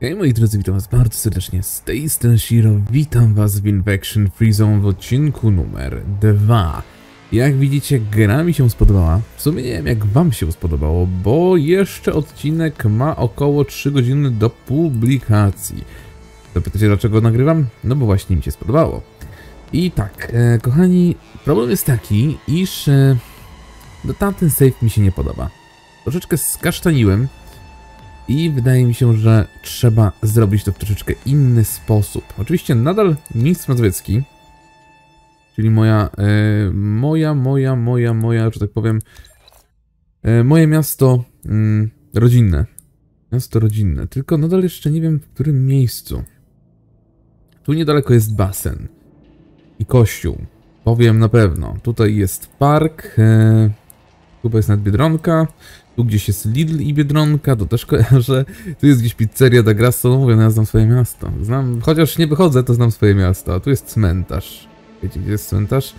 Hej moi drodzy, witam was bardzo serdecznie z tej Shiro. Witam was w Infection Free Zone w odcinku numer 2. Jak widzicie, gra mi się spodobała. W sumie nie wiem jak wam się spodobało, bo jeszcze odcinek ma około 3 godziny do publikacji. Zapytacie dlaczego nagrywam? No bo właśnie mi się spodobało. I tak, e, kochani, problem jest taki, iż e, no tamten save mi się nie podoba. Troszeczkę skasztaniłem, i wydaje mi się, że trzeba zrobić to w troszeczkę inny sposób. Oczywiście nadal mistrz mazowiecki, czyli moja, e, moja, moja, moja, moja, że tak powiem, e, moje miasto mm, rodzinne. Miasto rodzinne, tylko nadal jeszcze nie wiem w którym miejscu. Tu niedaleko jest basen i kościół. Powiem na pewno. Tutaj jest park, e, tu jest nad Biedronka, tu gdzieś jest Lidl i Biedronka, to też kojarzę. Tu jest gdzieś pizzeria da Grasso, no mówię, no ja znam swoje miasto. Znam, chociaż nie wychodzę, to znam swoje miasto. A tu jest cmentarz. Wiecie, gdzie jest cmentarz?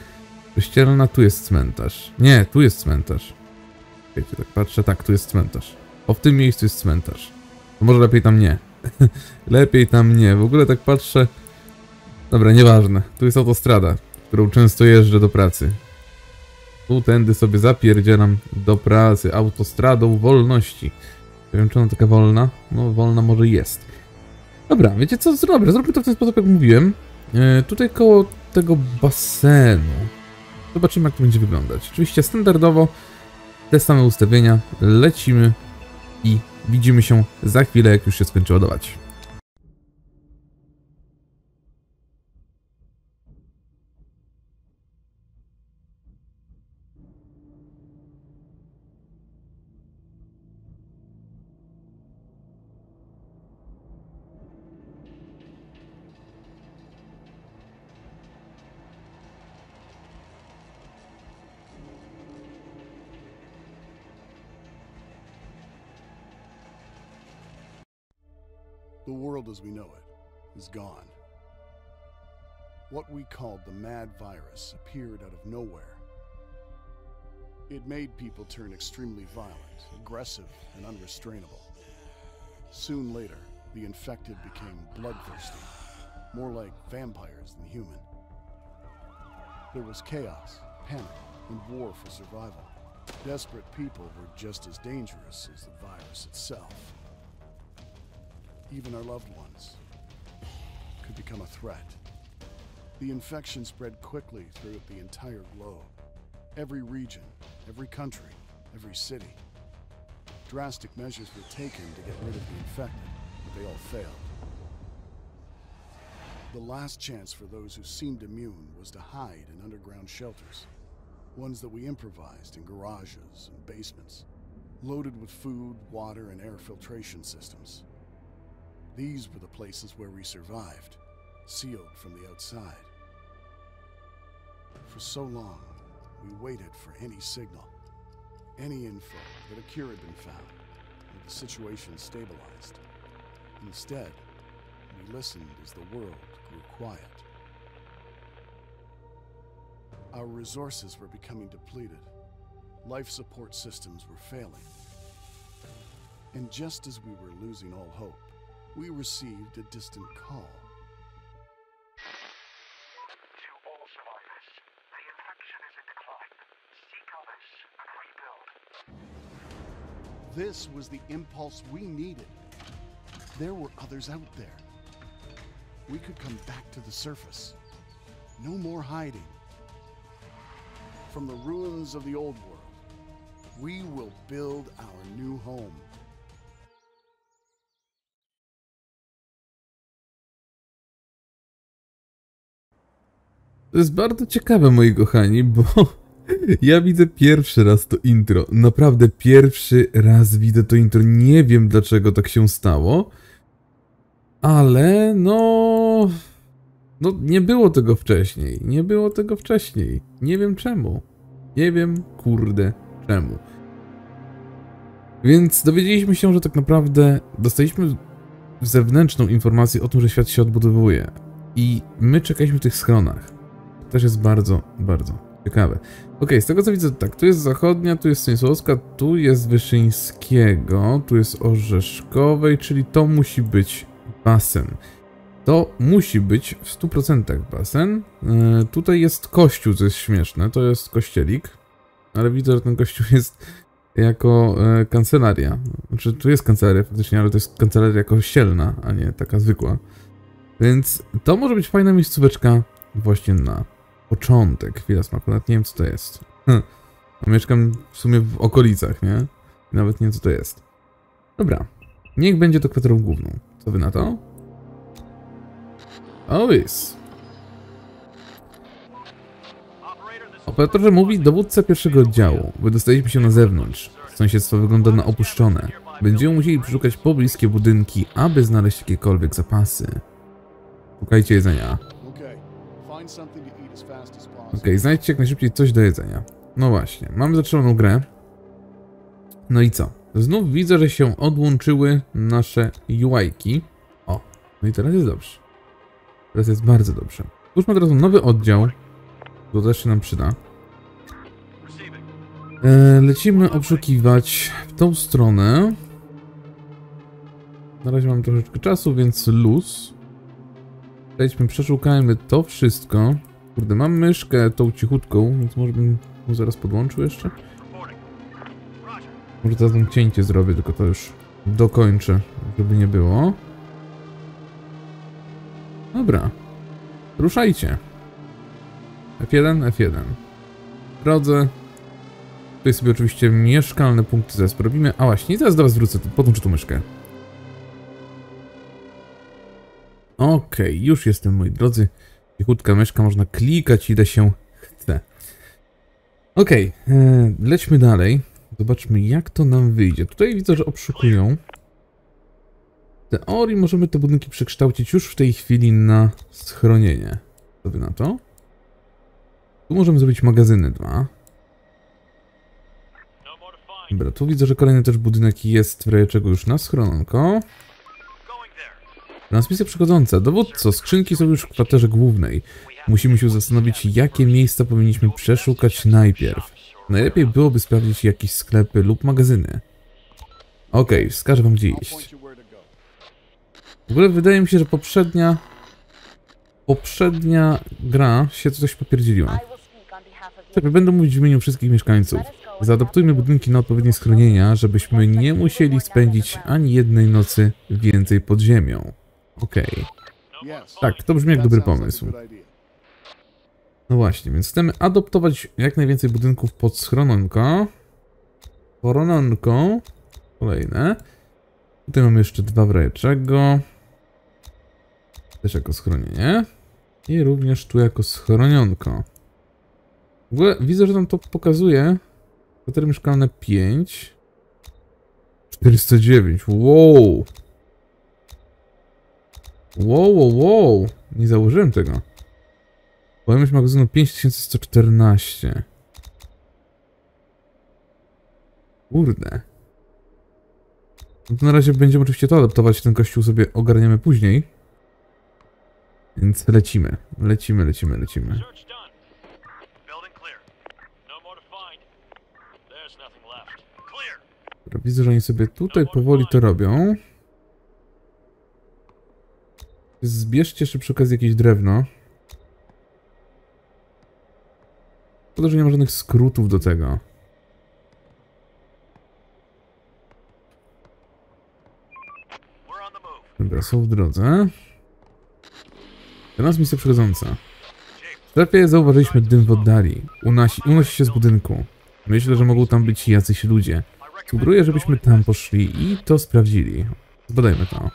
Kościelna, tu jest cmentarz. Nie, tu jest cmentarz. Wiecie, tak patrzę, tak, tu jest cmentarz. O, w tym miejscu jest cmentarz. To może lepiej tam nie. lepiej tam nie. W ogóle tak patrzę... Dobra, nieważne. Tu jest autostrada, którą często jeżdżę do pracy. Tu tędy sobie zapierdzielam do pracy autostradą wolności. Nie wiem, czy ona taka wolna? No, wolna może jest. Dobra, wiecie co? Dobra, zróbmy to w ten sposób, jak mówiłem. E, tutaj koło tego basenu. Zobaczymy, jak to będzie wyglądać. Oczywiście standardowo te same ustawienia. Lecimy i widzimy się za chwilę, jak już się skończy ładować. As we know it is gone. What we called the mad virus appeared out of nowhere. It made people turn extremely violent, aggressive, and unrestrainable. Soon later, the infected became bloodthirsty, more like vampires than human. There was chaos, panic, and war for survival. Desperate people were just as dangerous as the virus itself. Even our loved ones could become a threat. The infection spread quickly throughout the entire globe. Every region, every country, every city. Drastic measures were taken to get rid of the infected, but they all failed. The last chance for those who seemed immune was to hide in underground shelters. Ones that we improvised in garages and basements, loaded with food, water, and air filtration systems. These were the places where we survived, sealed from the outside. For so long, we waited for any signal, any info that a cure had been found, or the situation stabilized. Instead, we listened as the world grew quiet. Our resources were becoming depleted. Life support systems were failing. And just as we were losing all hope, we received a distant call. To all survivors, the infection is in decline. Seek others and rebuild. This was the impulse we needed. There were others out there. We could come back to the surface. No more hiding. From the ruins of the old world, we will build our new home. To jest bardzo ciekawe, moi kochani, bo ja widzę pierwszy raz to intro. Naprawdę pierwszy raz widzę to intro. Nie wiem dlaczego tak się stało, ale no. No, nie było tego wcześniej. Nie było tego wcześniej. Nie wiem czemu. Nie wiem, kurde, czemu. Więc dowiedzieliśmy się, że tak naprawdę dostaliśmy zewnętrzną informację o tym, że świat się odbudowuje. I my czekaliśmy w tych schronach też jest bardzo, bardzo ciekawe. Ok, z tego co widzę, tak, tu jest Zachodnia, tu jest Stanisławska, tu jest Wyszyńskiego, tu jest Orzeszkowej, czyli to musi być basen. To musi być w 100% basen. Yy, tutaj jest kościół, co jest śmieszne. To jest kościelik. Ale widzę, że ten kościół jest jako e, kancelaria. Znaczy, tu jest kancelaria faktycznie, ale to jest kancelaria kościelna, a nie taka zwykła. Więc to może być fajna miejscóweczka właśnie na początek. Chwila smaku, nawet nie wiem co to jest. Hm. Mieszkam w sumie w okolicach, nie? Nawet nie wiem co to jest. Dobra. Niech będzie to kwaterą główną. Co wy na to? O, jest. Operatorze mówi dowódca pierwszego oddziału. Wydostaliśmy się na zewnątrz. Sąsiedztwo wygląda na opuszczone. Będziemy musieli przeszukać pobliskie budynki, aby znaleźć jakiekolwiek zapasy. Szukajcie jedzenia. Okej, possible. znajdźcie jak najszybciej coś do jedzenia. No właśnie, mamy zatrzymaną grę. No i co? Znów widzę, że się odłączyły nasze UI-ki. O, no i teraz jest dobrze. Teraz jest bardzo dobrze. Spójrzmy od razu nowy oddział. To też się nam przyda. E, lecimy obszukiwać w tą stronę. Na razie mam troszeczkę czasu, więc luz. Lejdźmy, przeszukajmy to wszystko. Kurde, mam myszkę tą cichutką, więc może bym mu zaraz podłączył jeszcze? Może teraz tam cięcie zrobię, tylko to już dokończę, żeby nie było. Dobra. Ruszajcie. F1, F1. W drodze. Tutaj sobie oczywiście mieszkalne punkty zaraz porobimy. A właśnie, i teraz do was wrócę, podłączę tu myszkę. Okej, już jestem, moi drodzy. Cichutka myszka, można klikać ile się chce. Okej, e, lećmy dalej. Zobaczmy, jak to nam wyjdzie. Tutaj widzę, że obszukują. W teorii możemy te budynki przekształcić już w tej chwili na schronienie. Co na to? Tu możemy zrobić magazyny dwa. Dobra, tu widzę, że kolejny też budynek jest w razie już na schrononko. Transmisja przychodząca. Dowódco, skrzynki są już w kwaterze głównej. Musimy się zastanowić, jakie miejsca powinniśmy przeszukać najpierw. Najlepiej byłoby sprawdzić jakieś sklepy lub magazyny. Okej, wskażę wam gdzie iść. W ogóle wydaje mi się, że poprzednia... Poprzednia gra się coś popierdzieliła. Czekaj, będę mówić w imieniu wszystkich mieszkańców. Zaadaptujmy budynki na odpowiednie schronienia, żebyśmy nie musieli spędzić ani jednej nocy więcej pod ziemią. Okej. Yes. Tak, to brzmi jak dobry pomysł. No właśnie, więc chcemy adoptować jak najwięcej budynków pod. Schrononką. Kolejne. Tutaj mamy jeszcze dwa w razie czego. Też jako schronienie. I również tu jako schronionko. W ogóle widzę, że tam to pokazuje. Kwatery mieszkalne 5. 409. Wow. Wow, wow, wow. Nie założyłem tego. Pojemność magazynu 5114. Kurde. No to na razie będziemy oczywiście to adaptować, ten kościół sobie ogarniemy później. Więc lecimy, lecimy, lecimy, lecimy. No Widzę, że oni sobie tutaj powoli to robią. Zbierzcie jeszcze przy okazji jakieś drewno. Szkoda, że nie ma żadnych skrótów do tego. Dobra, są w drodze. Teraz misja przychodząca. W sklepie zauważyliśmy dym w oddali. Unosi, unosi się z budynku. Myślę, że mogą tam być jacyś ludzie. Sugeruję, żebyśmy tam poszli i to sprawdzili. Zbadajmy to.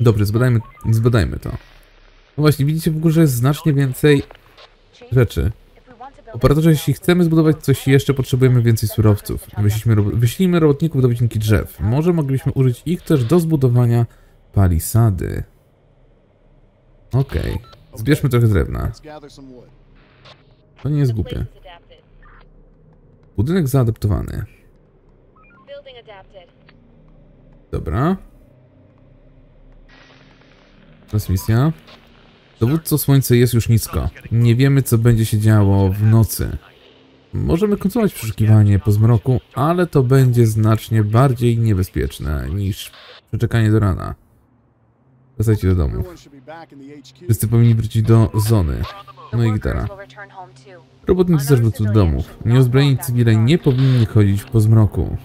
Dobrze, zbadajmy, zbadajmy to. No właśnie, widzicie w że jest znacznie więcej rzeczy. Operatorze, jeśli chcemy zbudować coś jeszcze, potrzebujemy więcej surowców. Wyślijmy, wyślijmy robotników do wycinki drzew. Może moglibyśmy użyć ich też do zbudowania palisady. Okej. Zbierzmy trochę drewna. To nie jest głupie. Budynek zaadaptowany. Dobra. Transmisja. Dowódco słońce jest już nisko. Nie wiemy, co będzie się działo w nocy. Możemy kontynuować przeszukiwanie po zmroku, ale to będzie znacznie bardziej niebezpieczne niż przeczekanie do rana. Wracajcie do domu. Wszyscy powinni wrócić do zony. No i gitara. Robotnicy też wrócą do domów. Nieuzbrojeni cywile nie powinni chodzić po zmroku.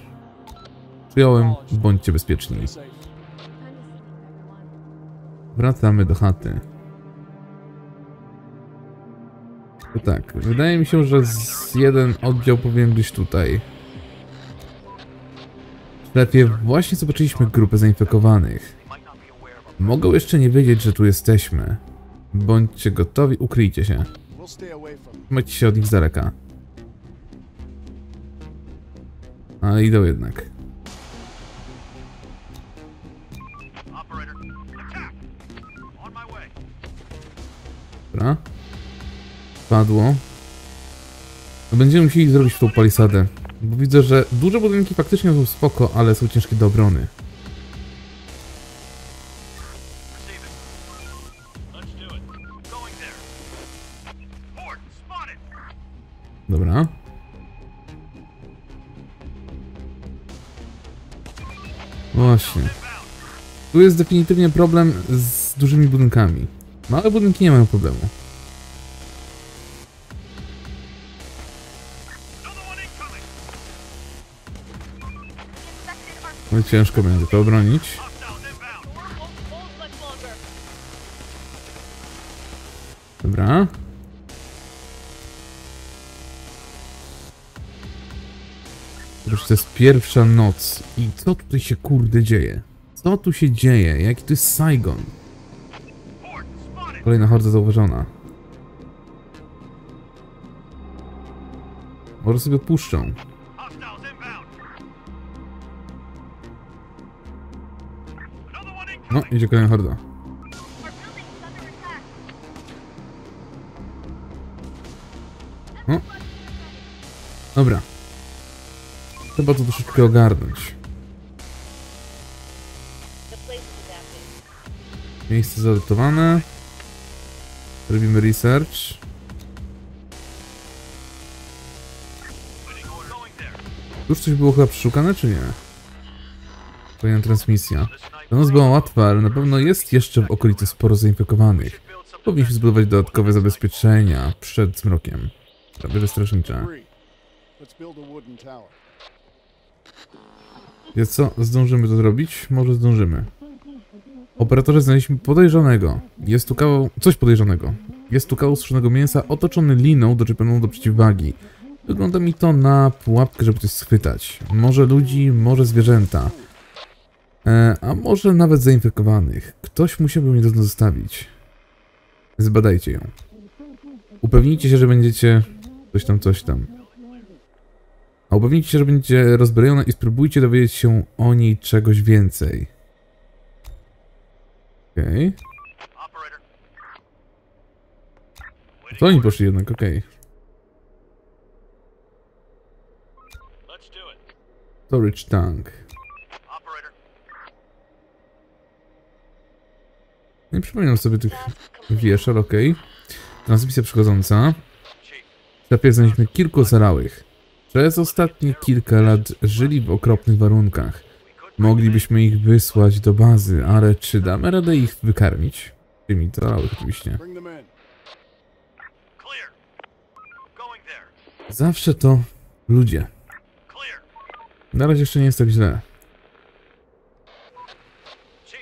Przyjąłem, bądźcie bezpieczni. Wracamy do chaty. To tak, wydaje mi się, że z jeden oddział powinien być tutaj. W właśnie zobaczyliśmy grupę zainfekowanych. Mogą jeszcze nie wiedzieć, że tu jesteśmy. Bądźcie gotowi, ukryjcie się. Trzymajcie się od nich z daleka. Ale idą jednak. Dobra. Padło. No będziemy musieli zrobić tą palisadę. Bo widzę, że duże budynki faktycznie są spoko, ale są ciężkie do obrony. Dobra. Właśnie. Tu jest definitywnie problem z dużymi budynkami. Małe budynki nie mają problemu. No ciężko będzie to obronić. Dobra. To jest pierwsza noc. I co tutaj się kurde dzieje? Co tu się dzieje? Jaki to jest Saigon? Kolejna horda zauważona. Może sobie odpuszczą. No, idzie kolejna horda. O. Dobra. Trzeba to troszeczkę ogarnąć. Miejsce zaadaptowane. Robimy research. Już coś było chyba przeszukane, czy nie? Kolejna transmisja. Ta noc była łatwa, ale na pewno jest jeszcze w okolicy sporo zainfekowanych. Powinniśmy zbudować dodatkowe zabezpieczenia przed zmrokiem. Prawie że tower. Wiesz co? Zdążymy to zrobić? Może zdążymy. Operatorze znaleźliśmy podejrzanego. Jest tu kawał... coś podejrzanego. Jest tu kawał suszonego mięsa otoczony liną doczepioną do przeciwwagi. Wygląda mi to na pułapkę, żeby coś schwytać. Może ludzi, może zwierzęta. E, a może nawet zainfekowanych. Ktoś musiałby mnie to zostawić. Zbadajcie ją. Upewnijcie się, że będziecie... coś tam, coś tam. A upewnijcie się, że będziecie rozbrojone i spróbujcie dowiedzieć się o niej czegoś więcej. Okej. Operator. To oni poszli jednak, okej. It. Storage tank. Nie przypominam sobie tych wieszel, okej. Transmisja przychodząca. Znaleźliśmy kilku ocalałych. Przez ostatnie kilka lat żyli w okropnych warunkach. Moglibyśmy ich wysłać do bazy, ale czy damy radę ich wykarmić? Tymi ocalałych oczywiście. Zawsze to ludzie. Na razie jeszcze nie jest tak źle.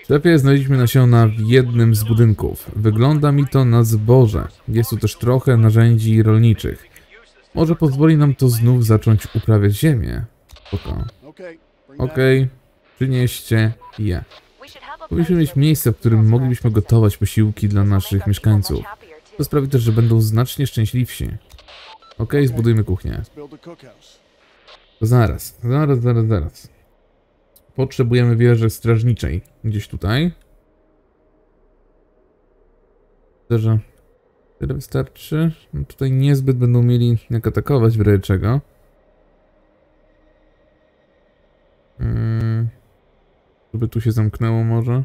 W sklepie znaleźliśmy nasiona w jednym z budynków. Wygląda mi to na zboże. Jest tu też trochę narzędzi rolniczych. Może pozwoli nam to znów zacząć uprawiać ziemię. Spoko. Okay. Przynieście je. Powinniśmy mieć miejsce, w którym moglibyśmy gotować posiłki dla naszych mieszkańców. To sprawi też, że będą znacznie szczęśliwsi. Okej, zbudujmy kuchnię. To zaraz, zaraz, zaraz, zaraz. Potrzebujemy wieży strażniczej. Gdzieś tutaj. Myślę, że tyle wystarczy. No tutaj niezbyt będą mieli jak atakować w razie czego. Mm. Żeby tu się zamknęło może.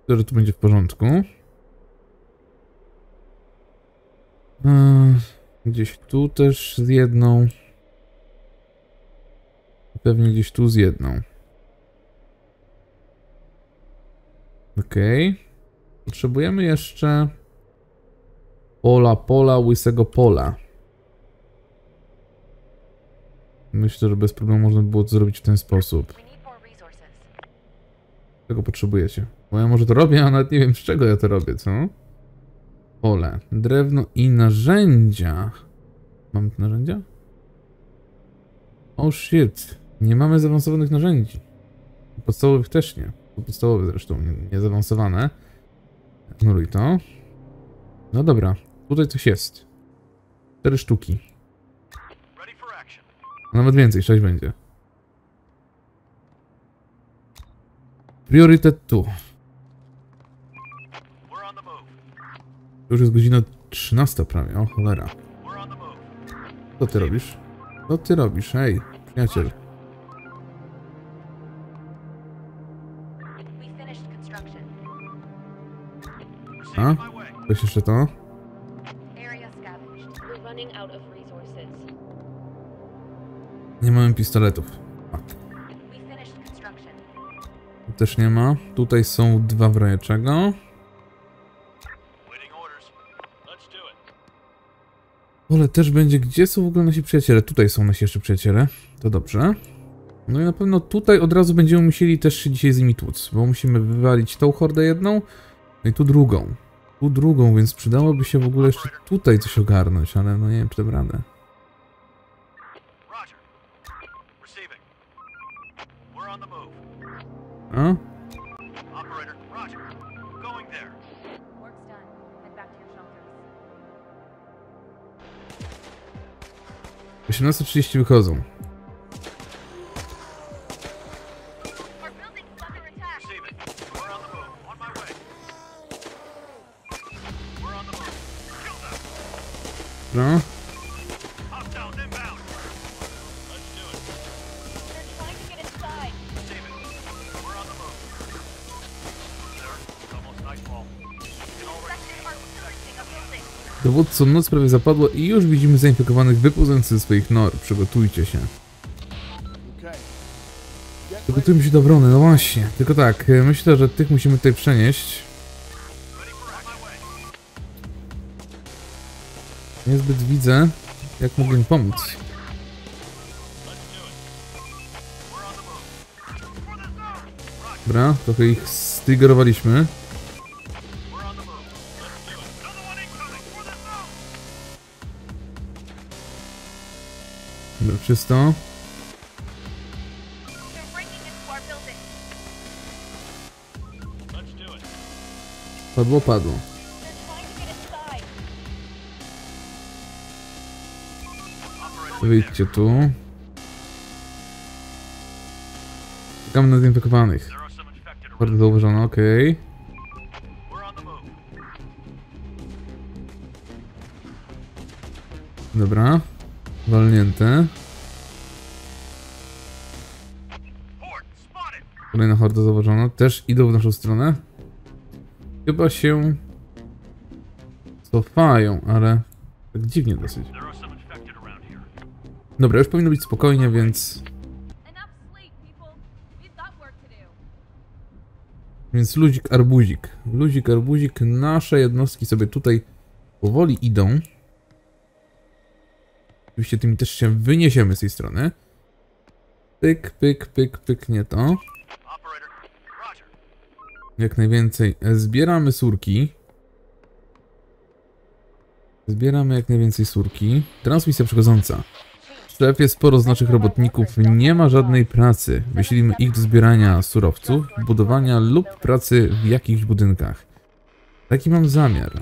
Myślę, że tu będzie w porządku. Eee, Gdzieś tu też z jedną. pewnie gdzieś tu z jedną. Okej. Potrzebujemy jeszcze pola, pola, łysego pola. Myślę, że bez problemu można by było to zrobić w ten sposób. Czego potrzebujecie? Bo ja może to robię, a nawet nie wiem z czego ja to robię, co? Pole, drewno i narzędzia. Mamy tu narzędzia? Oh shit. Nie mamy zaawansowanych narzędzi. Podstawowych też nie. Podstawowe zresztą, nie zaawansowane. Ignoruj to. No dobra, tutaj coś jest. Cztery sztuki. Nawet więcej, sześć będzie. Priorytet tu. To już jest godzina 13 prawie, o cholera. Co ty robisz? Co ty robisz? Hej, przyjaciel. A? Coś jeszcze to? Nie mamy pistoletów. Tu też nie ma. Tutaj są dwa w razie czego. Pole też będzie. Gdzie są w ogóle nasi przyjaciele? Tutaj są nasi jeszcze przyjaciele. To dobrze. No i na pewno tutaj od razu będziemy musieli też się dzisiaj z nimi tłuc, bo musimy wywalić tą hordę jedną, no i tu drugą. Tu drugą, więc przydałoby się w ogóle jeszcze tutaj coś ogarnąć, ale no nie wiem, czy dam radę. Receiving. We're on the move. A? Operator, Roger. Going there. Work's done. Head back to your shelters. 18.30 wychodzą. Dowódco, noc prawie zapadła i już widzimy zainfekowanych wypływających ze swoich nor. Przygotujcie się. Przygotujmy się do obrony, no właśnie. Tylko tak, e, myślę, że tych musimy tutaj przenieść. Niezbyt widzę, jak mogę im pomóc. Let's do it. We're it. Padło, padło. Wyjdźcie tu. Czekamy na around. Bardzo zauważono, okej. Move. Dobra. Walnięte. Kolejna horda zauważona. Też idą w naszą stronę. Chyba się cofają, ale tak dziwnie dosyć. Dobra, już powinno być spokojnie, więc... Więc luzik, arbuzik. Luzik, arbuzik. Nasze jednostki sobie tutaj powoli idą. Oczywiście tymi też się wyniesiemy z tej strony. Pyk, pyk, pyk, pyk, nie to. Jak najwięcej. Zbieramy surki. Zbieramy jak najwięcej surki. Transmisja przechodząca. W strefie sporo z naszych robotników nie ma żadnej pracy. Wyślimy ich do zbierania surowców, budowania lub pracy w jakichś budynkach. Taki mam zamiar.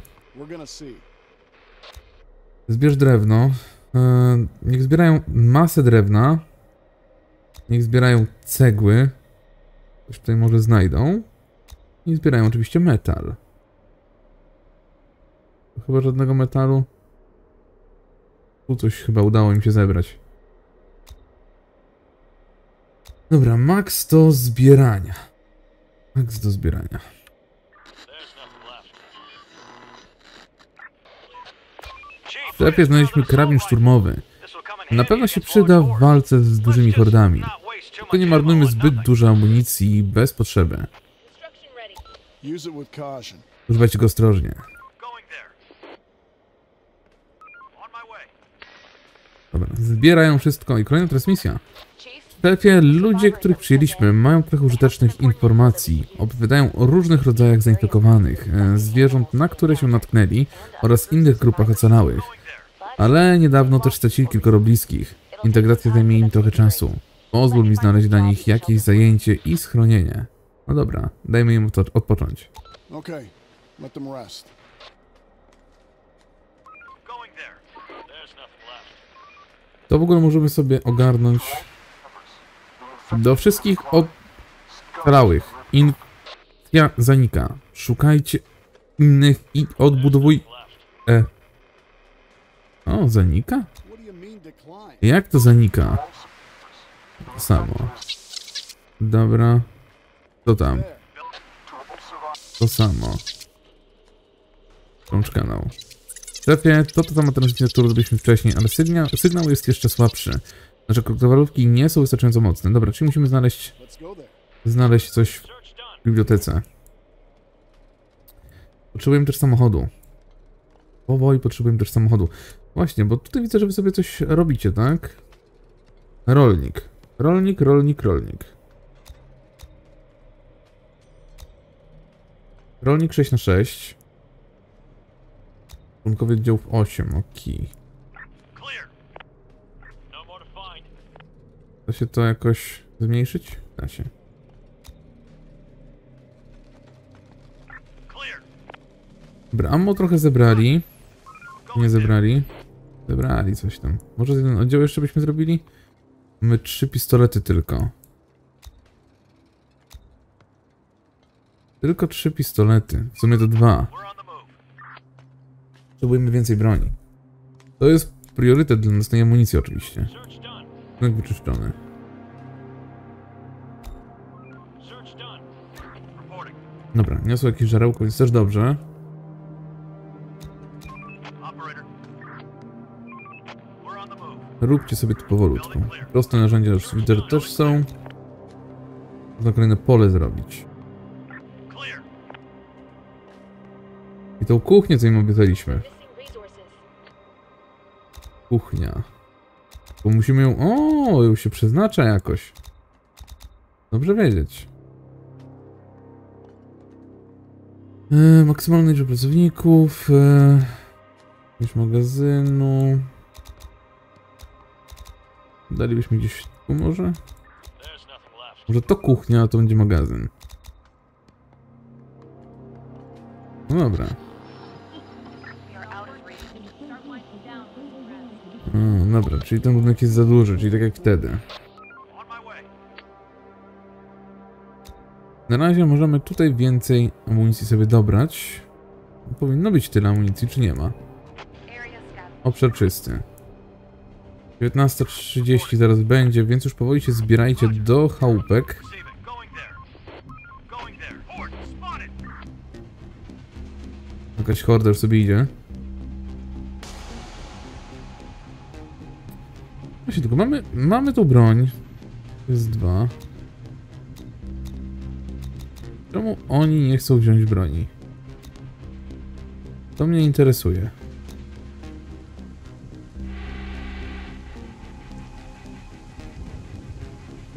Zbierz drewno. E, Niech zbierają masę drewna. Niech zbierają cegły. Coś tutaj może znajdą. I zbierają oczywiście metal. Chyba żadnego metalu. Tu coś chyba udało im się zebrać. Dobra, max do zbierania. Max do zbierania. W sklepie znaleźliśmy karabin szturmowy. Na pewno się przyda w walce z dużymi hordami. Tylko nie marnujmy zbyt dużo amunicji bez potrzeby. Używajcie go ostrożnie. Going there. On my way. Dobra, zbierają wszystko i kolejna transmisja. Strefie ludzie, których przyjęliśmy, mają trochę użytecznych informacji. Opowiadają o różnych rodzajach zainfekowanych, e, zwierząt, na które się natknęli oraz innych grupach ocalałych. Ale niedawno też stracili kilkoro bliskich. Integracja zajmie im trochę czasu. Pozwól mi znaleźć dla nich jakieś zajęcie i schronienie. No dobra, dajmy im to odpocząć. Okay, let them rest. To w ogóle możemy sobie ogarnąć do wszystkich ocalałych. Infia zanika. Szukajcie innych i odbudowuj... E. O, zanika? Jak to zanika? To samo. Dobra. To tam. To samo. Kończ kanał. W strefie to to sama transmisja, którą robiliśmy wcześniej, ale sygnał, sygnał jest jeszcze słabszy. Nasze kryptowalutki nie są wystarczająco mocne. Dobra, czyli musimy znaleźć, znaleźć coś w bibliotece. Potrzebujemy też samochodu. Powoli potrzebujemy też samochodu. Właśnie, bo tutaj widzę, że wy sobie coś robicie, tak? Rolnik. Rolnik, rolnik, rolnik. Rolnik 6 na 6 Członkowie oddziałów 8, okej. Clear. No more to find. Da się to jakoś zmniejszyć? Da się. Dobra, ammo trochę zebrali. Nie zebrali. Zebrali coś tam. Może jeden oddział jeszcze byśmy zrobili? Mamy trzy pistolety tylko. Tylko trzy pistolety. W sumie to dwa. Potrzebujemy więcej broni. To jest priorytet dla no i amunicji oczywiście. Rynek wyczyszczony. Dobra, niosło jakieś żarełko, więc też dobrze. Róbcie sobie to powolutku. Proste narzędzia już widzę, też są. Można kolejne pole zrobić. I tą kuchnię, co im obiecaliśmy. Kuchnia. Bo musimy ją... O, ją się przeznacza jakoś. Dobrze wiedzieć. E, maksymalna liczba pracowników. Jakiegoś magazynu. Dalibyśmy gdzieś tu może? Może to kuchnia, a to będzie magazyn. No dobra. Dobra, czyli ten budynek jest za duży, czyli tak jak wtedy. Na razie możemy tutaj więcej amunicji sobie dobrać. Powinno być tyle amunicji, czy nie ma? Obszar czysty. 19.30 zaraz będzie, więc już powoli się zbierajcie do chałupek. Jakaś horda już sobie idzie. Właśnie, tylko mamy, mamy tą broń. Jest dwa. Czemu oni nie chcą wziąć broni? To mnie interesuje.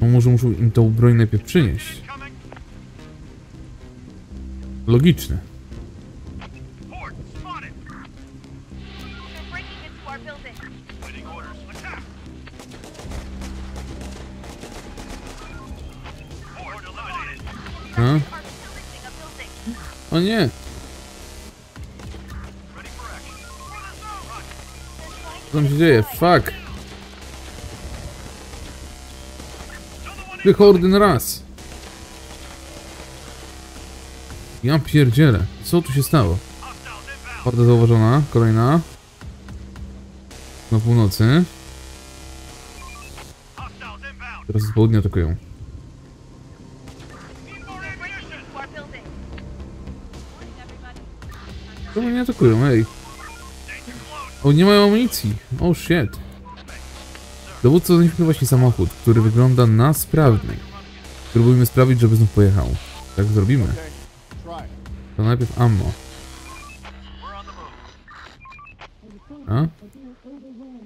No może muszą im tą broń najpierw przynieść. Logiczne. O nie! Co tam się dzieje? Fuck! Hordy na raz! Ja pierdzielę. Co tu się stało? Horda zauważona. Kolejna. Na północy. Teraz z południa atakują. Atakują? Ej. O, nie mają amunicji. Oh shit. Dowódco znaleźliśmy właśnie samochód, który wygląda na sprawny. Spróbujmy sprawić, żeby znów pojechał. Tak zrobimy. To najpierw ammo. A?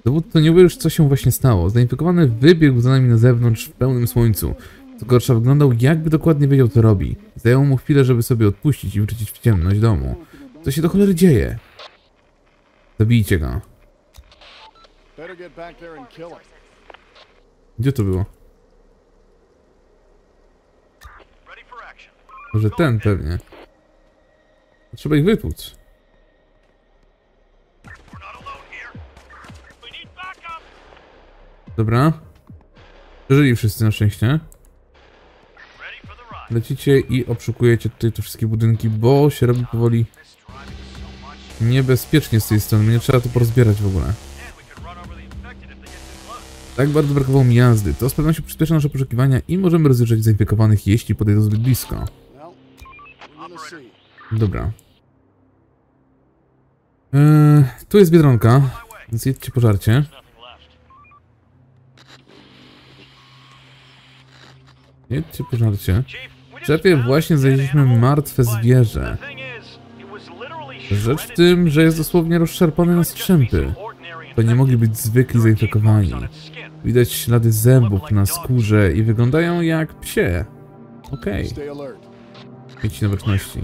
Dowódco, nie uwierzysz, co się właśnie stało. Zainfekowany wybiegł za nami na zewnątrz w pełnym słońcu. Co gorsza, wyglądał jakby dokładnie wiedział, co robi. Zajęło mu chwilę, żeby sobie odpuścić i wrócić w ciemność domu. Co się do cholery dzieje? Zabijcie go. Gdzie to było? Może ten pewnie. Trzeba ich wypłuc. Dobra. Przeżyli wszyscy na szczęście. Lecicie i obszukujecie tutaj te wszystkie budynki, bo się robi powoli niebezpiecznie z tej strony. Mnie trzeba to porozbierać w ogóle. Tak bardzo brakowało mi jazdy. To z pewnością przyspieszy nasze poszukiwania i możemy rozliczyć zainfekowanych, jeśli podejdą zbyt blisko. Dobra. Eee, tu jest Biedronka, więc jedźcie left. Jedźcie sklepie found właśnie znaleźliśmy martwe zwierzę. Rzecz w tym, że jest dosłownie rozszarpane na strzępy. To nie mogli być zwykli zainfekowani. Widać ślady zębów na skórze i wyglądają jak psie. Okej, alert. mieć na baczności.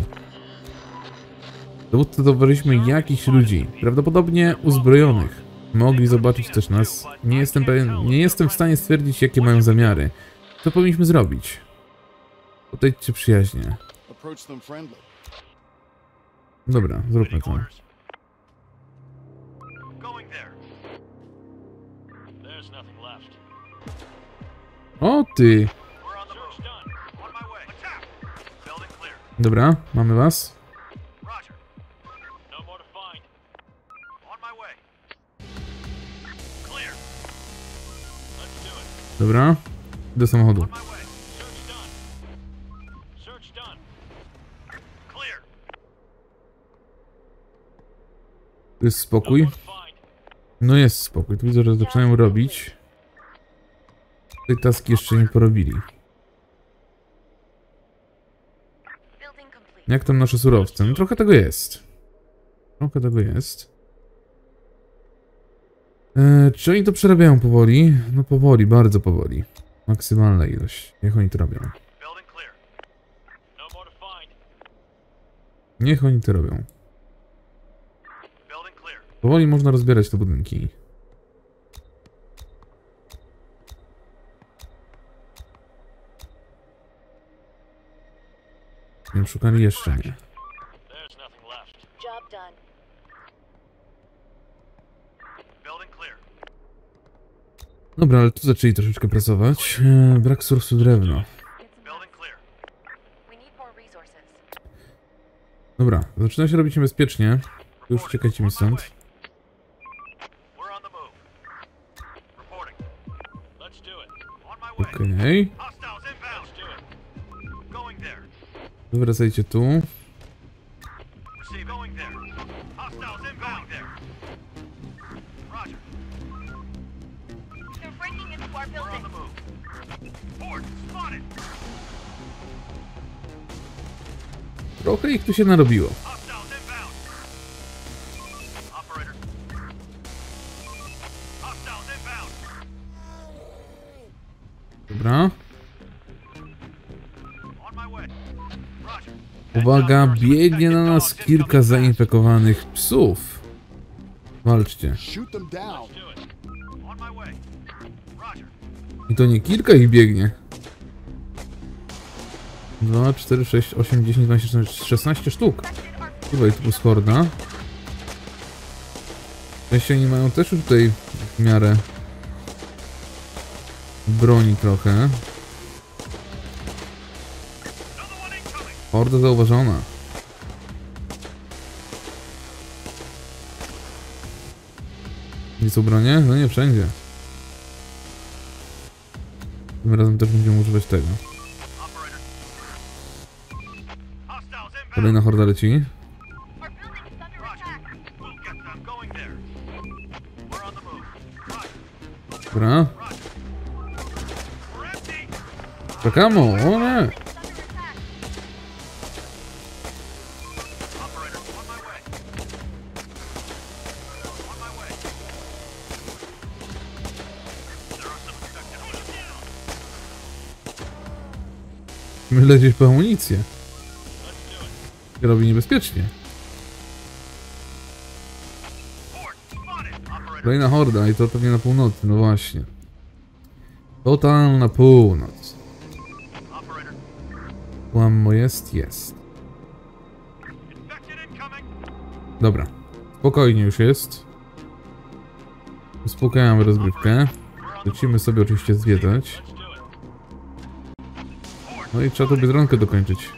Dowódcy zauważyliśmy jakichś ludzi, prawdopodobnie uzbrojonych. Mogli zobaczyć też nas. Nie jestem pewien, nie jestem w stanie stwierdzić jakie mają zamiary. Co powinniśmy zrobić? Podejdźcie przyjaźnie. Dobra, zróbmy to. O ty! Dobra, mamy was. No more Tu jest spokój. No jest spokój, tu widzę, że zaczynają robić. Tej taski jeszcze nie porobili. Jak tam nasze surowce? No trochę tego jest. Trochę tego jest. Eee, czy oni to przerabiają powoli? No powoli, bardzo powoli. Maksymalna ilość. Niech oni to robią. Niech oni to robią. Powoli można rozbierać te budynki. Nie szukali jeszcze nie. Dobra, ale tu zaczęli troszeczkę pracować. Eee, brak more resources. Dobra, zaczyna się robić niebezpiecznie. Już uciekajcie mi stąd. The move. Ford, spotted. Trochę ich tu się narobiło. Dobra. Uwaga, biegnie na nas kilka zainfekowanych psów. Walczcie. I to nie kilka ich biegnie. 2, 4, 6, 8, 10, 12, 14, 16 sztuk. Tutaj tu jest horda. Jeśli oni mają też już tutaj w miarę broni trochę. Horda zauważona. Gdzie są bronie? No nie wszędzie. Tym razem też będziemy używać tego. Kolejna horda leci. Our Hold him down. My lecieć po amunicję. Robi niebezpiecznie. Kolejna horda i to pewnie na północy, no właśnie. Totalna północ. Operator. Łammo jest? Jest. Dobra. Spokojnie już jest. Uspokajamy rozgrywkę. Lecimy sobie oczywiście zwiedzać. No i trzeba tu Biedronkę dokończyć.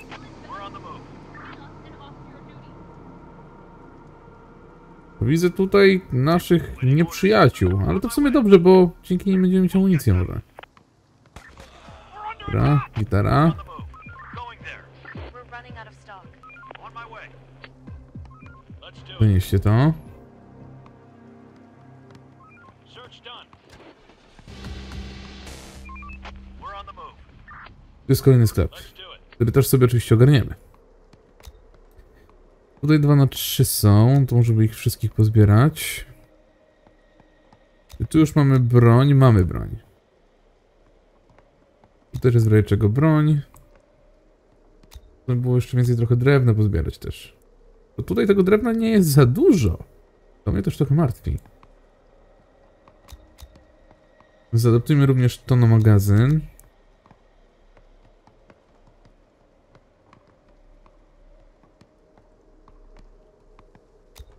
Widzę tutaj naszych nieprzyjaciół, ale to w sumie dobrze, bo dzięki nim będziemy mieć amunicję może. Dobra, gitara. Wynieście to. Tu jest kolejny sklep, który też sobie oczywiście ogarniemy. Tutaj 2 na 3 są, to możemy ich wszystkich pozbierać. I tu już mamy broń, mamy broń. Tu też jest w czego broń. To było jeszcze więcej trochę drewna pozbierać też. To tutaj tego drewna nie jest za dużo. To mnie też trochę martwi. Zadoptujmy również to na magazyn.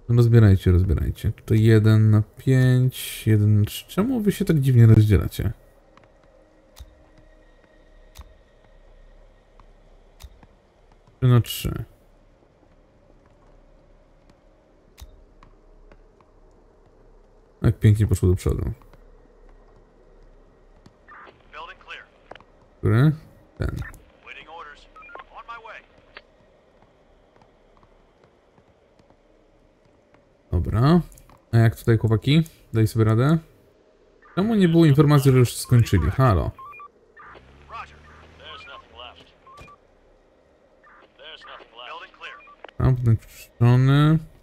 Rozbierajcie, rozbierajcie. Tutaj 1 na 5, 1 na 3. Czemu wy się tak dziwnie rozdzielacie? Trzy na 3. Jak pięknie poszło do przodu. Który? Ten. Dobra. A jak tutaj chłopaki? Daj sobie radę? Czemu nie było informacji, że już skończyli? Halo. Roger. There's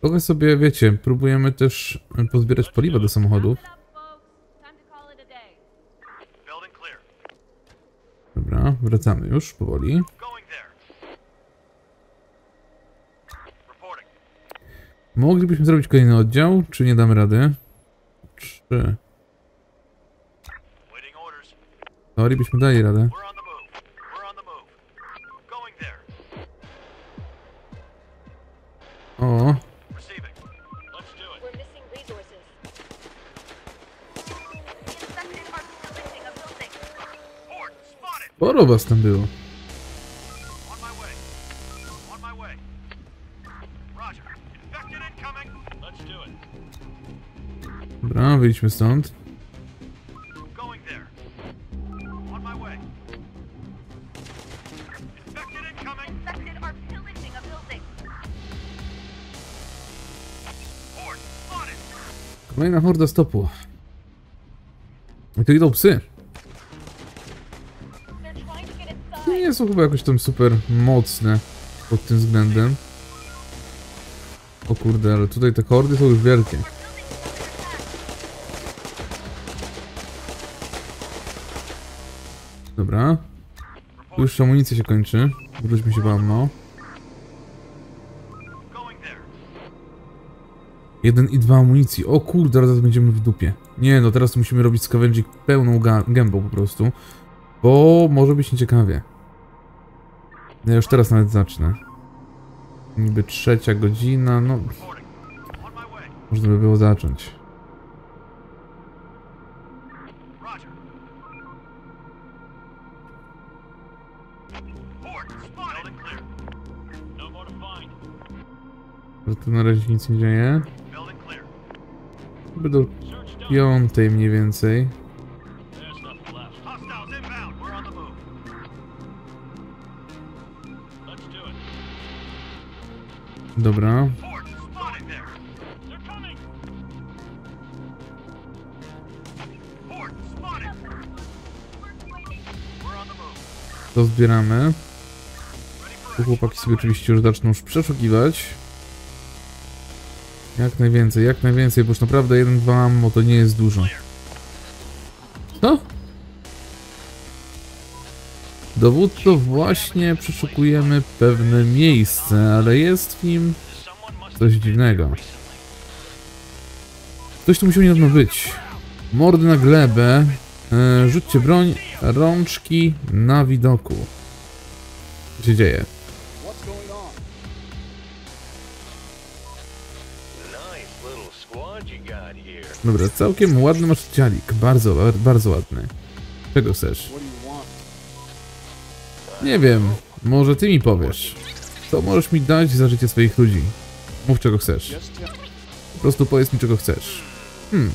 Trochę sobie, wiecie, próbujemy też e, pozbierać paliwa do samochodów. Dobra, wracamy już powoli. Moglibyśmy zrobić kolejny oddział, czy nie damy rady? Orders. Teorii byśmy dali radę. Sporo was tam było. Dobra, wyjdźmy stąd. Kolejna horda stopu. I tu idą psy. Nie są chyba jakoś tam super mocne pod tym względem. O kurde, ale tutaj te hordy są już wielkie. Dobra. Tu już amunicja się kończy. Wróćmy się. Going there. Jeden i dwa amunicji. O kurde, teraz będziemy w dupie. Nie no, teraz musimy robić scavenging pełną gębą po prostu. Bo może być nieciekawie. Ja już teraz nawet zacznę. Niby trzecia godzina, no można by było zacząć. Że tu na razie nic nie dzieje. Chyba piątej mniej więcej. Move. To zbieramy. Tu chłopaki sobie oczywiście już zaczną już przeszukiwać. Jak najwięcej, jak najwięcej, bo już naprawdę jeden, dwa ammo to nie jest dużo. Co? Dowódco właśnie przeszukujemy pewne miejsce, ale jest w nim coś dziwnego. Ktoś tu musiał niedawno być. Mordy na glebę. E, rzućcie broń. Rączki na widoku. Co się dzieje? Dobra, całkiem ładny masz dzialik. Bardzo, bardzo ładny. Czego chcesz? Nie wiem. Może ty mi powiesz. Co możesz mi dać za życie swoich ludzi? Mów czego chcesz. Po prostu powiedz mi czego chcesz. Hmm,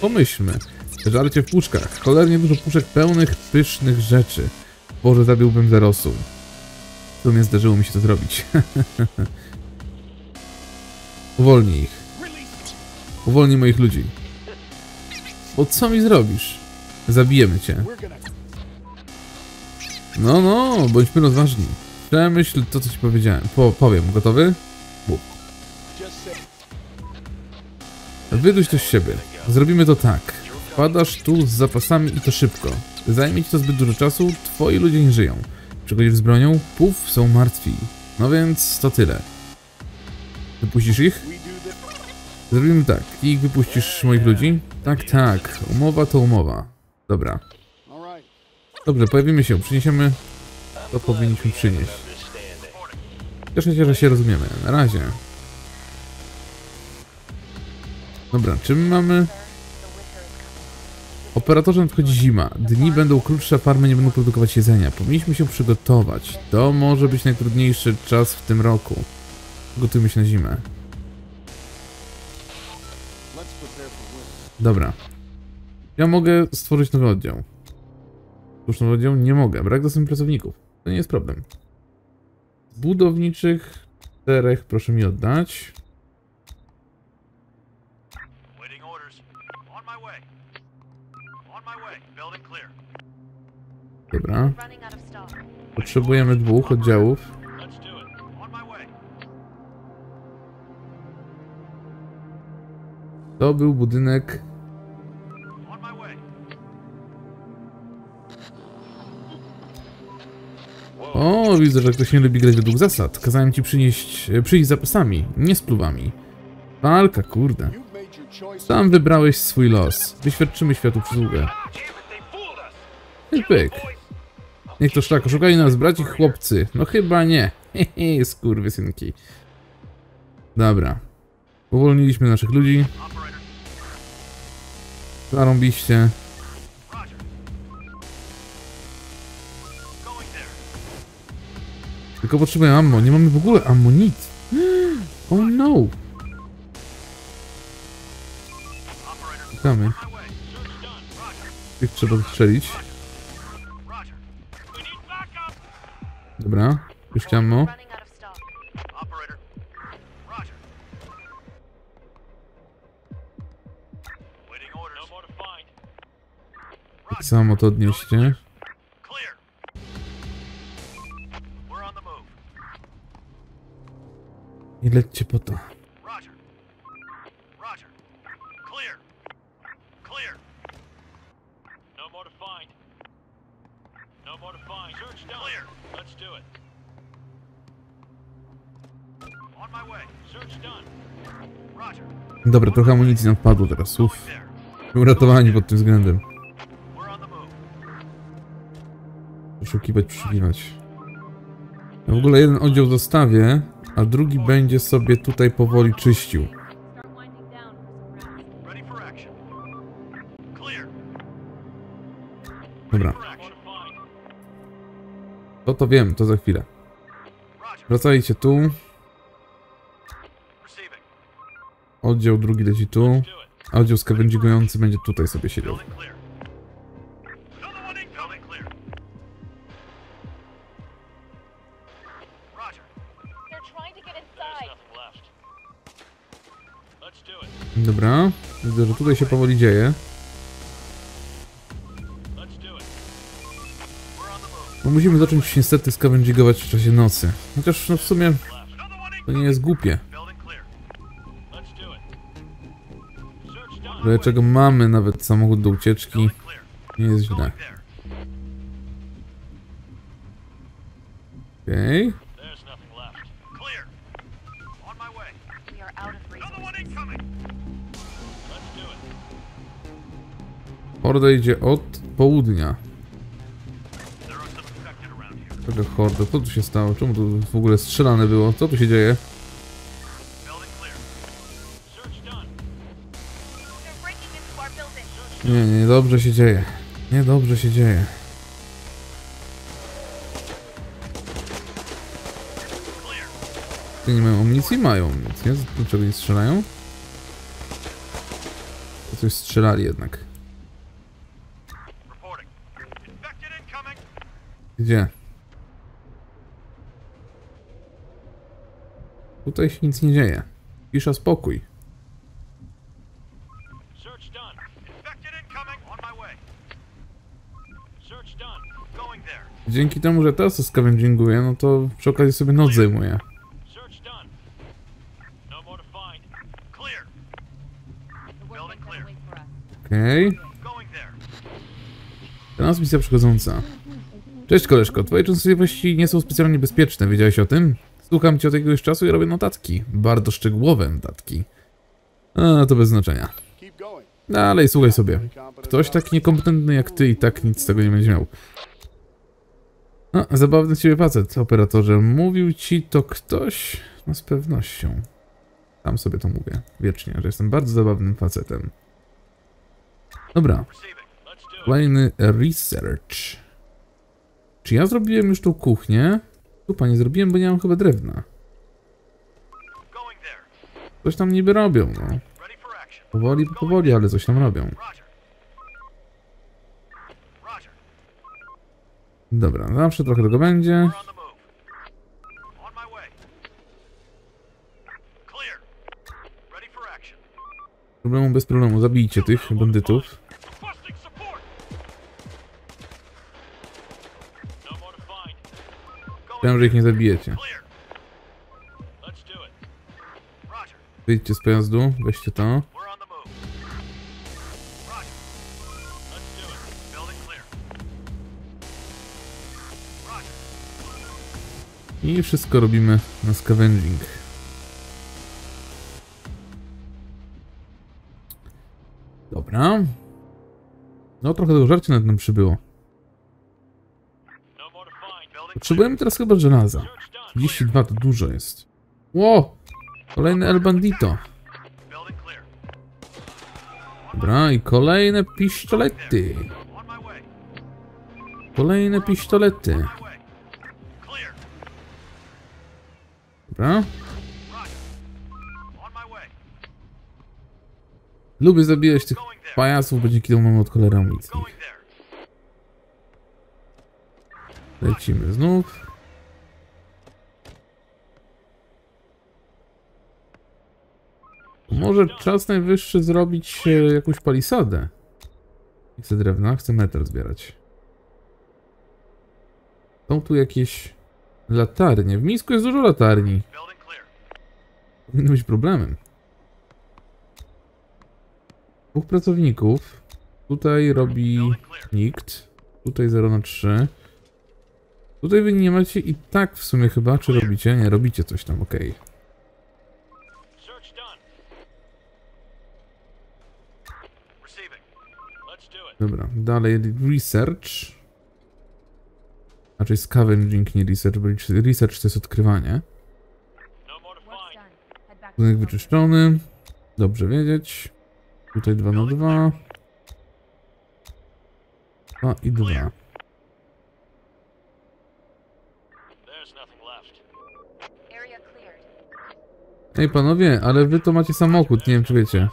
pomyślmy. Żarcie w puszkach. Cholernie dużo puszek pełnych pysznych rzeczy. Boże, zabiłbym za rosół. W sumie zdarzyło mi się to zrobić. Uwolnij ich. Uwolnij moich ludzi. Bo co mi zrobisz? Zabijemy cię. No, no, bądźmy rozważni. Przemyśl to, co ci powiedziałem. Po, powiem. Gotowy? say Wyduś to z siebie. Zrobimy to tak. Wpadasz tu z zapasami i to szybko. Zajmie ci to zbyt dużo czasu, twoi ludzie nie żyją. Przychodzisz z bronią, puf, są martwi. No więc to tyle. Wypuścisz ich? Zrobimy tak. I wypuścisz moich ludzi? Tak, tak. Umowa to umowa. Dobra. Dobrze, pojawimy się. Przyniesiemy... To powinniśmy przynieść. Cieszę się, że się rozumiemy. Na razie. Dobra, czym mamy... Operatorze nadchodzi zima. Dni będą krótsze, a farmy nie będą produkować jedzenia. Powinniśmy się przygotować. To może być najtrudniejszy czas w tym roku. Gotujmy się na zimę. Dobra. Ja mogę stworzyć nowy oddział. Nowy oddział? Nie mogę. Brak dostępu pracowników. To nie jest problem. Budowniczych czterech proszę mi oddać. Dobra. Potrzebujemy dwóch oddziałów. To był budynek. O, widzę, że ktoś nie lubi grać według zasad. Kazałem ci przynieść, e, przyjść zapasami, nie z pluwami. Walka, kurde. Sam wybrałeś swój los. Wyświadczymy światu przysługę. Pyk. Niech to szlak, szukali nas braci chłopcy. No chyba nie. Hehe, skurwysynki. Dobra. Uwolniliśmy naszych ludzi. Zarąbiście. Tylko potrzebuję ammo. Nie mamy w ogóle amunicji. Oh no. Operator. Witamy. My way. Search done. Roger. Tych trzeba strzelić. Dobra. Już ammo. Running out of way. Search done. Roger. Dobra, trochę amunicji nam wpadło teraz. Uff. Uratowani pod tym względem. Poszukiwać, przeszukiwać. Ja w ogóle jeden oddział zostawię, a drugi będzie sobie tutaj powoli czyścił. Dobra. To to wiem, to za chwilę. Wracajcie tu. Oddział drugi leci tu. Oddział skawędzigujący będzie tutaj sobie siedział. Dobra. Widzę, że tutaj się powoli dzieje. Bo musimy zacząć niestety scavengingować w czasie nocy. Chociaż no w sumie to nie jest głupie. Building clear. Let's do it. Search done. Że czego mamy nawet samochód do ucieczki. Nie jest źle. Okej. There's Horda idzie od południa. Taka horda, co tu się stało? Czemu tu w ogóle strzelane było? Co tu się dzieje? Nie, nie, dobrze się dzieje. Niedobrze się dzieje. Ty nie mają amunicji? Mają amunicję. Dlaczego nie strzelają? To coś strzelali jednak. Gdzie? Tutaj się nic nie dzieje. Cisza, spokój. Dzięki temu, że teraz to scavenginguję, no to przy okazji sobie noc done. No. Okej. There. Transmisja przychodząca. Cześć koleżko, twoje częstotliwości nie są specjalnie bezpieczne, wiedziałeś o tym? Słucham cię od jakiegoś czasu i robię notatki. Bardzo szczegółowe notatki. A, to bez znaczenia. Dalej, słuchaj sobie. Ktoś tak niekompetentny jak ty i tak nic z tego nie będzie miał. No, zabawny ciebie facet, operatorze. Mówił ci to ktoś? No z pewnością. Sam sobie to mówię. Wiecznie, że jestem bardzo zabawnym facetem. Dobra, kolejny research. Czy ja zrobiłem już tą kuchnię? Tu nie zrobiłem, bo nie mam chyba drewna. Coś tam niby robią, no. Powoli, powoli, ale coś tam robią. Dobra, zawsze trochę tego będzie. Problemu bez problemu, zabijcie tych bandytów. Że ich nie zabijecie. Wyjdźcie z pojazdu, weźcie to. I wszystko robimy na scavenging. Dobra. No trochę tego żarcia nad nam przybyło. No more to find. Building Potrzebujemy teraz chyba żelaza. Search done. 32 to dużo jest. Ło! Kolejny El Bandito. Dobra, i kolejne way. Kolejne. Clear. Dobra. Lubię zabijać tych pajaców, bo dzięki temu mamy od cholera amunicji. Going there. Lecimy znów. Może czas najwyższy zrobić e, jakąś palisadę. Nie chcę drewna, chcę metal zbierać. Są tu jakieś latarnie. W Mińsku jest dużo latarni. Powinno być problemem. Dwóch pracowników. Tutaj robi nikt. Tutaj 0 na 3. Tutaj wy nie macie i tak w sumie chyba, czy robicie? Nie, robicie coś tam, okej. It. Dobra, dalej research. Znaczy scavenging, nie research, bo research to jest odkrywanie. No Budynek wyczyszczony. Dobrze wiedzieć. Tutaj 2 na 2. 2 i 2. Ej panowie, ale wy to macie samochód, nie wiem czy wiecie.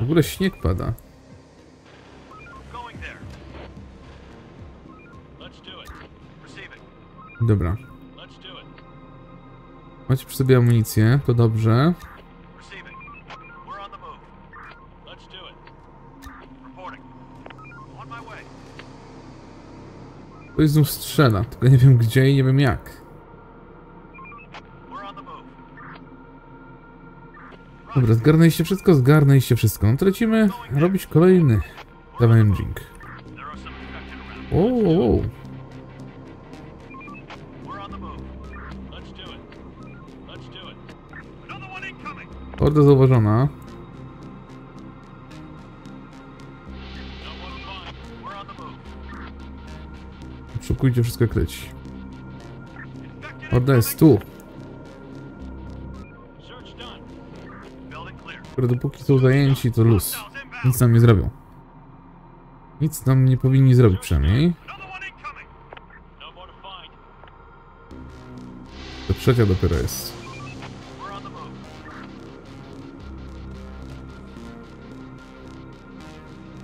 W ogóle śnieg pada. Dobra. Macie przy sobie amunicję, to dobrze. Ktoś znów strzela, tylko nie wiem gdzie i nie wiem jak. We're on the move. Dobra, zgarnęliście wszystko, zgarnęliście wszystko. No to lecimy robić kolejny around. Wow, wow, wow. Horda zauważona. Szukujcie wszystko jak Horda jest tu. Które dopóki są zajęci, to luz. Nic nam nie zrobią. Nic nam nie powinni zrobić przynajmniej. To trzecia dopiero jest.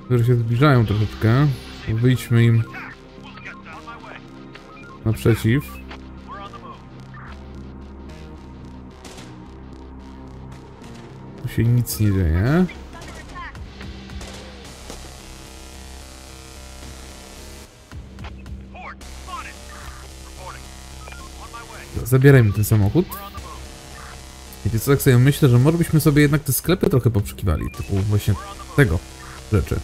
Które się zbliżają troszeczkę. Wyjdźmy im naprzeciw. Tu się nic nie dzieje. Zabierajmy ten samochód. Wiecie co, tak sobie myślę, że może byśmy sobie jednak te sklepy trochę poprzekiwali. Typu właśnie tego rzeczy.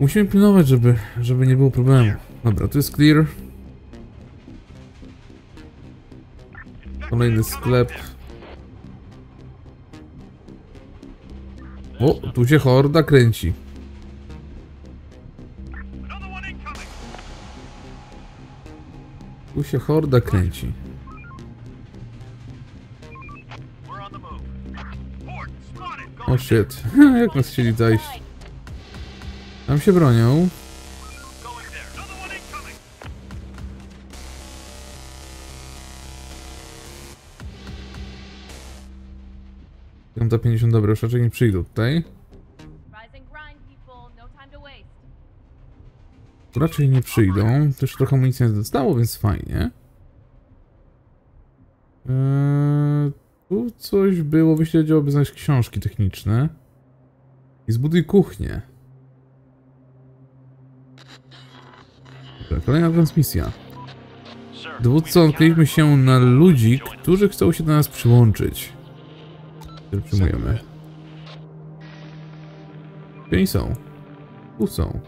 Musimy pilnować, żeby, żeby nie było problemu. Dobra, tu jest clear. Kolejny sklep. O, tu się horda kręci. Tu się horda kręci. O shit, jak nas chcieli zajść. Tam się bronią. 150, dobra, już raczej nie przyjdą tutaj. Raczej nie przyjdą, też trochę amunicji nas dostało, więc fajnie. Eee, tu coś było, wyśledziłoby znaleźć książki techniczne. I zbuduj kuchnię. Dobra, kolejna transmisja. Dowódco, odkryliśmy się na ludzi, którzy chcą się do nas przyłączyć. Które przyjmujemy. Gdzie oni są? Tu są.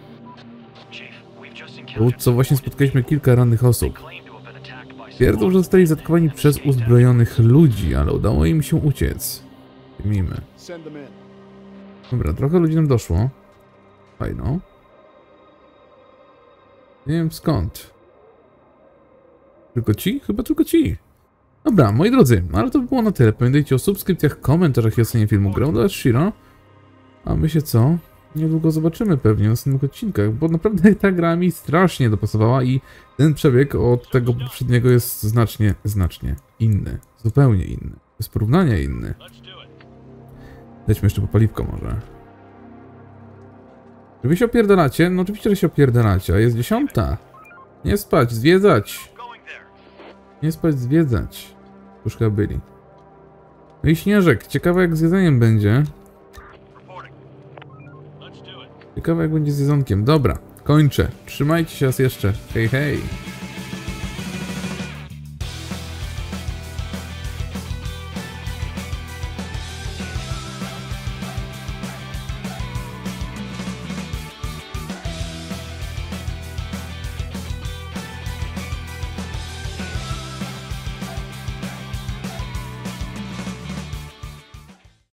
Dowódco, właśnie spotkaliśmy kilka rannych osób. Twierdzą, że zostali zaatakowani przez uzbrojonych ludzi, ale udało im się uciec. In. Dobra, trochę ludzi nam doszło. Fajno. Nie wiem skąd. Tylko ci? Chyba tylko ci. Dobra, moi drodzy, no ale to by było na tyle. Pamiętajcie o subskrypcjach, komentarzach i ocenie filmu Grą dla Shiro. A my się co? Niedługo zobaczymy pewnie w następnych odcinkach, bo naprawdę ta gra mi strasznie dopasowała i ten przebieg od tego poprzedniego jest znacznie, znacznie inny. Zupełnie inny. Bez porównania inny. Lećmy jeszcze po paliwko może. Czy wy się opierdalacie? No oczywiście, że się opierdalacie, a jest dziesiąta. Nie spać, zwiedzać. Nie spać, zwiedzać. Już chyba byli. No i śnieżek, ciekawe jak z jedzeniem będzie. Ciekawe jak będzie z jedzonkiem. Dobra, kończę. Trzymajcie się raz jeszcze. Hej, hej.